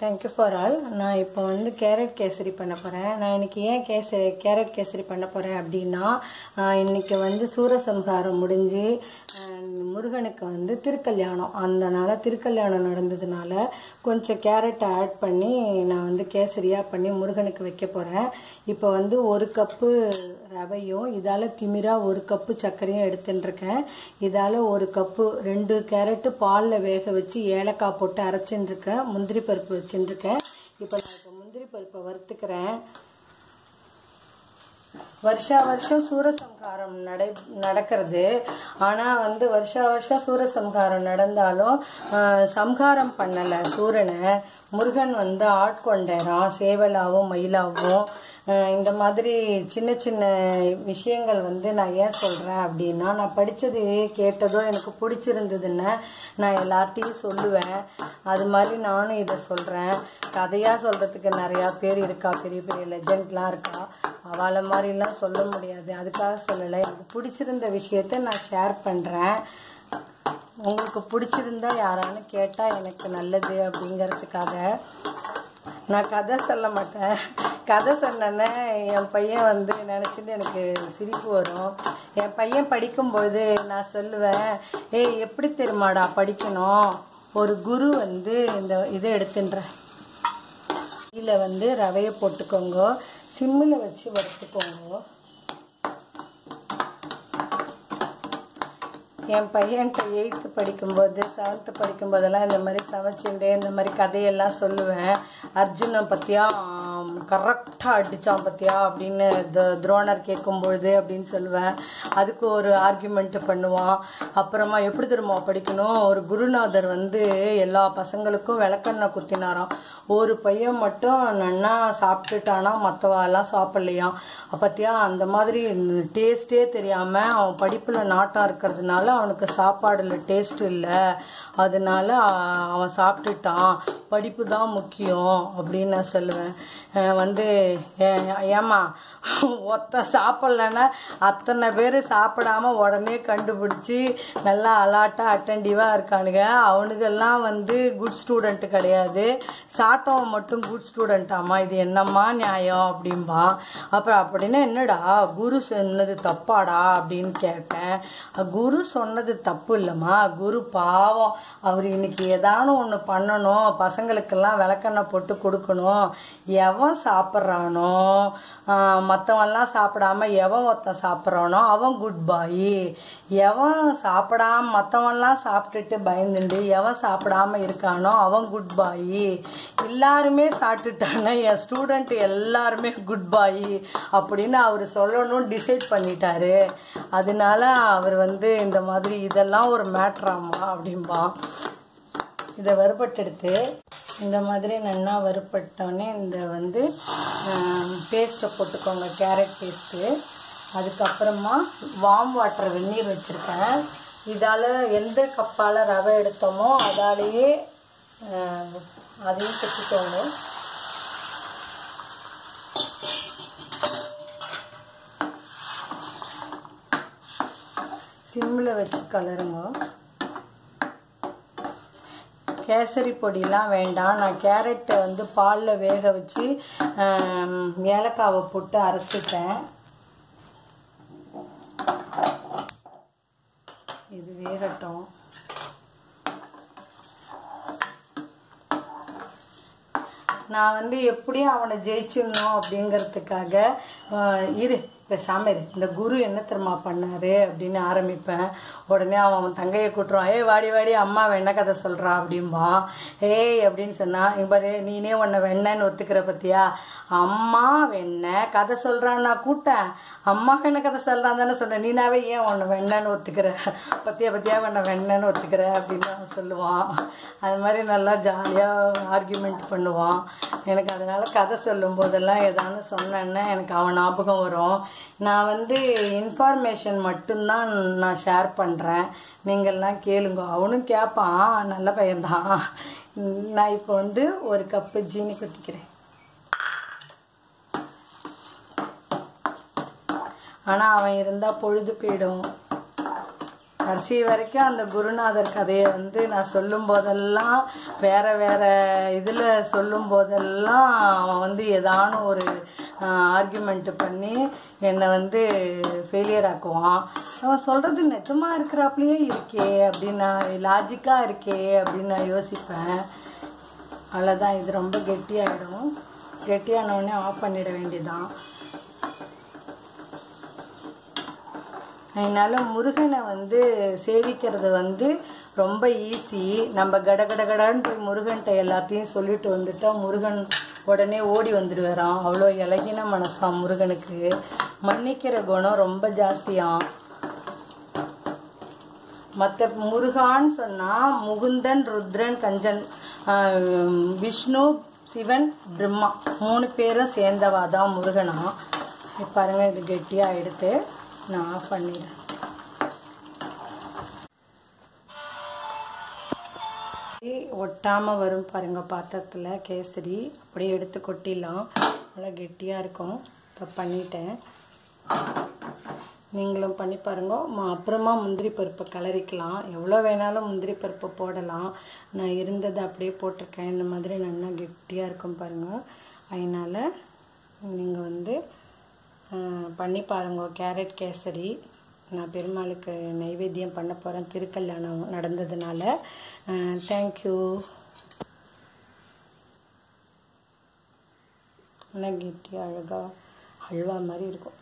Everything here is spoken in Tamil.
தேங்க்யூ ஃபார் ஆல் நான் இப்போ வந்து கேரட் கேசரி பண்ண போகிறேன் நான் இன்றைக்கி ஏன் கேசரி கேரட் கேசரி பண்ண போகிறேன் அப்படின்னா இன்றைக்கி வந்து சூரசம்ஹாரம் முடிஞ்சு முருகனுக்கு வந்து திருக்கல்யாணம். அதனால திருக்கல்யாணம் நடந்ததுனால கொஞ்சம் கேரட்டை ஆட் பண்ணி நான் வந்து கேசரியாக பண்ணி முருகனுக்கு வைக்க போகிறேன் இப்போ வந்து ஒரு கப்பு ரவையும் இதால் திமிராக ஒரு கப்பு சர்க்கரையும் எடுத்துட்டுருக்கேன். இதால் ஒரு கப்பு ரெண்டு கேரட்டு பாலில் வேக வச்சு ஏலக்காய் போட்டு அரைச்சின்னுருக்கேன் முந்திரி பருப்பு வச்சுட்டுருக்கேன். இப்போ நான் இப்போ முந்திரி பருப்பை வறுத்துக்கிறேன். வருஷா வருஷம் சூரசம்ஹாரம் நடை நடக்கிறது. ஆனால் வந்து வருஷா வருஷம் சூரசம்ஹாரம் நடந்தாலும் சம்ஹாரம் பண்ணலை சூரனை. முருகன் வந்து ஆட்கொண்டேரான் சேவலாவும் மயிலாவும் இந்த மாதிரி சின்ன சின்ன விஷயங்கள் வந்து நான் ஏன் சொல்கிறேன் அப்படின்னா நான் படித்தது கேட்டதோ எனக்கு பிடிச்சிருந்ததுன்னா நான் எல்லார்ட்டையும் சொல்லுவேன். அது மாதிரி நானும் இதை சொல்கிறேன் கதையாக சொல்கிறதுக்கு நிறையா பேர் இருக்கா? பெரிய பெரிய லெஜெண்ட்லாம் இருக்கா? அவளை மாதிரிலாம் சொல்ல முடியாது. அதுக்காக சொல்லலை. எனக்கு பிடிச்சிருந்த விஷயத்த நான் ஷேர் பண்ணுறேன் உங்களுக்கு பிடிச்சிருந்தா யாரானு கேட்டால் எனக்கு நல்லது அப்படிங்கிறதுக்காக நான் கதை சொல்ல மாட்டேன். கதை சொன்னேன்னே என் பையன் வந்து நினச்சிட்டு எனக்கு சிரிப்பு வரும். என் பையன் படிக்கும்போது நான் சொல்லுவேன் ஏய் எப்படி தெரியுமாடா படிக்கணும்? ஒரு குரு வந்து இந்த இதை எடுத்துன்றேன் இதில் வந்து ரவையை போட்டுக்கோங்க சிம்மில் வச்சு வறுத்துக்கோங்க. என் பையன்கிட்ட எயித்து படிக்கும்போது செவன்த்து படிக்கும்போதெல்லாம் இந்த மாதிரி சமைச்சுட்டு இந்த மாதிரி கதையெல்லாம் சொல்லுவேன். அர்ஜுனை பற்றியா கரெக்டாக அடித்தான் பார்த்தியா அப்படின்னு த- துரோணர் கேட்கும்பொழுது அப்படின்னு சொல்லுவேன். அதுக்கு ஒரு ஆர்கியூமெண்ட்டு பண்ணுவான். அப்புறமா எப்படி திரும்ப படிக்கணும்? ஒரு குருநாதர் வந்து எல்லா பசங்களுக்கும் விளக்கண்ணை குத்தினாராம். ஒரு பையன் மட்டும் நன்னா சாப்பிட்டுட்டானா மற்றவாலாம் சாப்பிட்லையாம். பார்த்தியா அந்த மாதிரி டேஸ்ட்டே தெரியாமல் அவன் படிப்பில் நாட்டம் இருக்கிறதுனால அவனுக்கு சாப்பாடில் டேஸ்ட் இல்லை. அதனால அவன் சாப்பிட்டுட்டான். படிப்பு தான் முக்கியம் அப்படின்னு நான் சொல்லுவேன். வந்து ஏ- ஏம்மா ஒத்த சாப்பிட்லன்னா அத்தனை பேர் சாப்பிடாம உடனே கண்டுபிடிச்சி நல்லா அலாட்டாக அட்டன்டிவாக இருக்கானுங்க. அவனுக்கெல்லாம் வந்து குட் ஸ்டூடெண்ட்டு கிடையாது. சாப்பிட்டவன் மட்டும் குட் ஸ்டூடெண்ட்டாம்மா இது என்னம்மா நியாயம் அப்படிம்பான் அப்புறம் அப்படின்னா என்னடா குரு சொன்னது தப்பாடா அப்படின்னு கேட்டேன். குரு சொன்னது தப்பு இல்லைம்மா. குரு பாவம். அவர் இன்னைக்கு ஏதானு ஒன்று பண்ணணும். பசங்களுக்கெல்லாம் விளக்கெண்ணெய் போட்டு கொடுக்கணும். எவன் சாப்பிட்றானோ மற்றவன்லாம் சாப்பிடாம எவன் ஒருத்தன் சாப்பிட்றானோ அவன் குட் பாய் எவன் சாப்பிடாம மற்றவன்லாம் சாப்பிட்டுட்டு பயந்துண்டு எவன் சாப்பிடாம இருக்கானோ அவன் குட் பாய் எல்லாருமே சாப்பிட்டுட்டானா என் ஸ்டூடெண்ட் எல்லாருமே குட் பாய் அப்படின்னு அவர் சொல்லணும்னு டிசைட் பண்ணிட்டாரு. அதனால அவர் வந்து இந்த மாதிரி இதெல்லாம் ஒரு மேட்ராமா அப்படிம்பான் இதை வறுபட்டெடுத்து இந்த மாதிரி நல்லா வறுபட்டோடனே இந்த வந்து பேஸ்ட்டை போட்டுக்கோங்க கேரட் பேஸ்ட்டு அதுக்கப்புறமா வார்ம் வாட்டர் வெந்நீர் வச்சுருக்கேன். இதால் எந்த கப்பால் ரவை எடுத்தோமோ அதாலேயே அதையும் கொட்டிக்கோங்க. சிம்மில் வச்சு கலருங்க. கேசரி பொடிலாம் வேண்டாம். நான் கேரட்டை வந்து பாலில் வேக வச்சு ஏலக்காவை போட்டு அரைச்சிட்டேன் இது வேகட்டும். நான் வந்து எப்படியும் அவனை ஜெயிச்சிடணும் அப்படிங்கிறதுக்காக இரு. பேசாம இரு. இந்த குரு என்ன தெரியுமா பண்ணாரு அப்படின்னு ஆரம்பிப்பேன். உடனே அவன் அவன் தங்கையை கூட்டுருவான். ஏய் வாடி வாடி அம்மா வெண்ண கதை சொல்கிறான் அப்படிம்பான். ஏய் அப்படின்னு சொன்னால் இங்க பாரு நீனே உன்னை வெண்ணன்னு ஒத்துக்கிற பத்தியா? அம்மா வெண்ண கதை சொல்கிறான்னா நான் கூட்டேன் அம்மா வெண்ண கதை சொல்கிறான் தானே சொன்னேன். நீனாவே ஏன் உன்னை வெண்ணன்னு ஒத்துக்கிற? பத்தியா பத்தியா உன்னை வெண்ணன்னு ஒத்துக்கிற? அப்படின்னு அவன் சொல்லுவான். அது மாதிரி நல்லா ஜாலியாக ஆர்கியூமெண்ட் பண்ணுவான். எனக்கு அதனால் கதை சொல்லும் போதெல்லாம் ஏதானு சொன்னேன்னா எனக்கு அவன் ஞாபகம் வரும். நான் வந்து இன்ஃபார்மேஷன் மட்டும்தான் நான் ஷேர் பண்ணுறேன் நீங்கள்லாம் கேளுங்க. அவனும் கேட்பான் நல்ல பையன்தான். நான் இப்போ வந்து ஒரு கப்பு ஜீனி குத்திக்கிறேன். ஆனால் அவன் இருந்தால் பொழுது போயிடும். கடைசி வரைக்கும் அந்த குருநாதர் கதையை வந்து நான் சொல்லும் போதெல்லாம் வேற வேற இதில் சொல்லும் போதெல்லாம் அவன் வந்து ஏதானும் ஒரு ஆர்கியூமெண்ட்டு பண்ணி என்னை வந்து ஃபெயிலியர் ஆக்குவான். அவன் சொல்கிறது நிஜமாக இருக்கிறாப்புலையே இருக்கே அப்படின்னு நான் லாஜிக்காக இருக்கே அப்படின்னு நான் யோசிப்பேன். அவ்வளோதான் இது ரொம்ப கெட்டியாகிடும் கெட்டியான உடனே ஆஃப் பண்ணிட வேண்டியதான் அதனால் முருகனை வந்து சேவிக்கிறது வந்து ரொம்ப ஈஸி நம்ம கட கட கடன்னு போய் முருகன்கிட்ட எல்லாத்தையும் சொல்லிட்டு வந்துட்டால் முருகன் உடனே ஓடி வந்துடுவாராம் அவ்வளோ இலகின மனசாம் முருகனுக்கு. மன்னிக்கிற குணம் ரொம்ப ஜாஸ்தியாம் மற்ற முருகான்னு சொன்னால் முகுந்தன் ருத்ரன் கஞ்சன் விஷ்ணு சிவன் பிரம்மா. மூணு பேரும் சேர்ந்தவா தான் முருகனா. பாருங்கள் இது கெட்டியாக எடுத்து. நான் ஆஃப் பண்ணிடுறேன். ஒட்டாமல் வரும் பாருங்க பாத்திரத்தில் கேசரி. அப்படியே எடுத்து கொட்டிடலாம். நல்லா கெட்டியாக இருக்கும். இப்போ பண்ணிட்டேன். நீங்களும் பண்ணி பாருங்க. அப்புறமா முந்திரி பருப்பை கலரிக்கலாம் எவ்வளோ வேணாலும் முந்திரி பருப்பு போடலாம். நான் இருந்ததை அப்படியே போட்டிருக்கேன். இந்த மாதிரி நல்லா கெட்டியாக இருக்கும் பாருங்கள் அதனால் நீங்கள் வந்து பண்ணி பாருங்க கேரட் கேசரி. நான் பெருமாளுக்கு நைவேத்தியம் பண்ண போகிறேன் திருக்கல்யாணம் நடந்ததுனால. தேங்க்யூ நல்லா கெட்டி அழகாக ஹல்வா மாதிரி இருக்கும்.